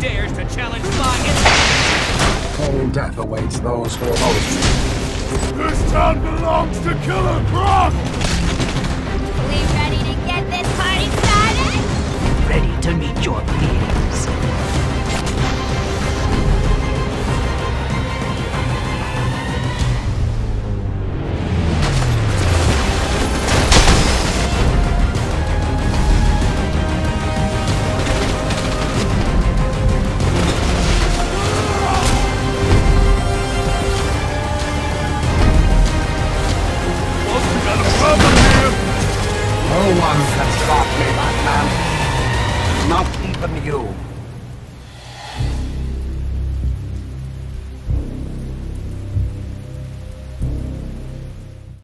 dares to challenge my Cold death awaits those who oppose This town belongs to Killer Croc! We ready to get this party started? Ready to meet your fate. One can stop me, Batman. Not even you.